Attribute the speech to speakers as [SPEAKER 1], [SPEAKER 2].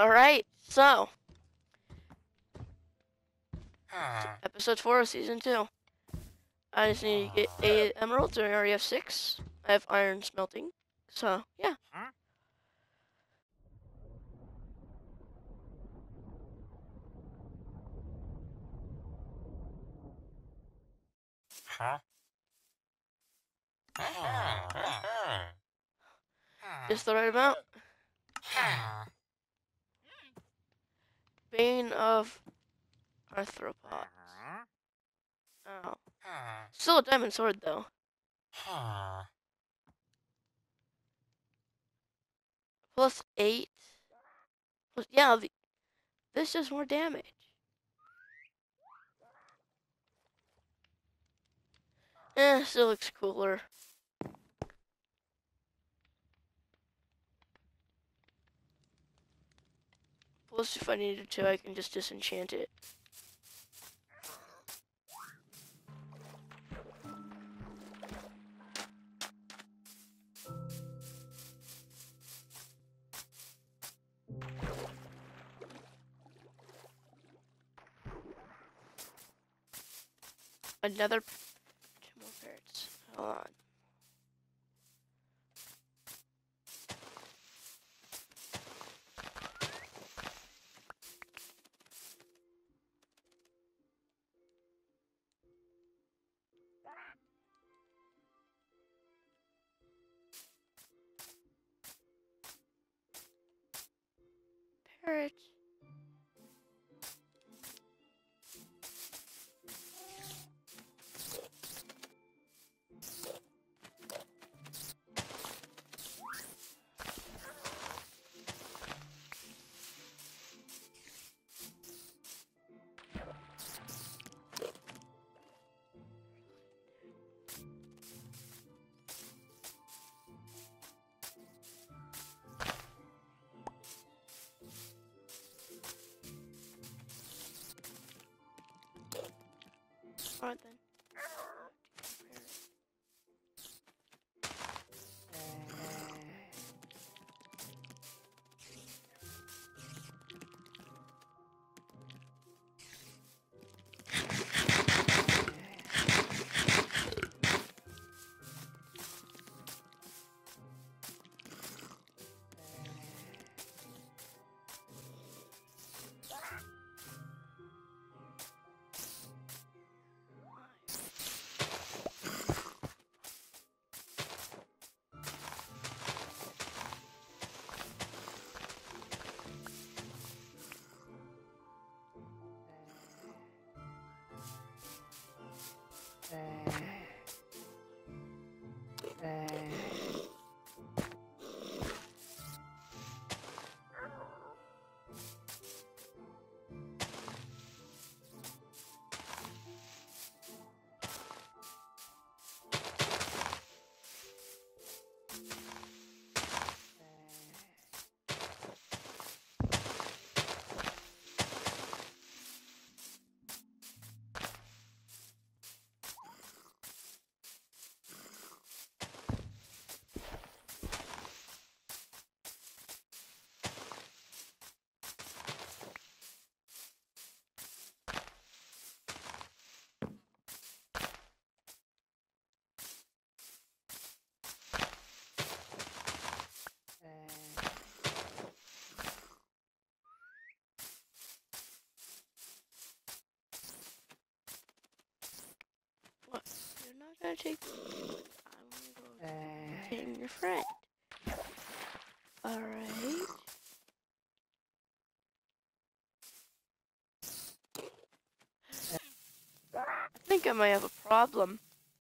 [SPEAKER 1] Alright, so. Ah. Episode 4 of Season 2. I just need to get 8 emeralds, I already have 6. I have iron smelting. So, yeah.
[SPEAKER 2] Huh?
[SPEAKER 1] Just the right amount. Bane of Arthropods. Oh. Still a diamond sword, though. Plus 8. Plus, yeah, the, this does more damage. Eh, still looks cooler. Plus, if I needed to, I can just disenchant it. Another two more parrots. Hold on. Parrots. Alright then. Gonna take. I'm gonna go get eh. your friend. Alright. I think I might have a problem.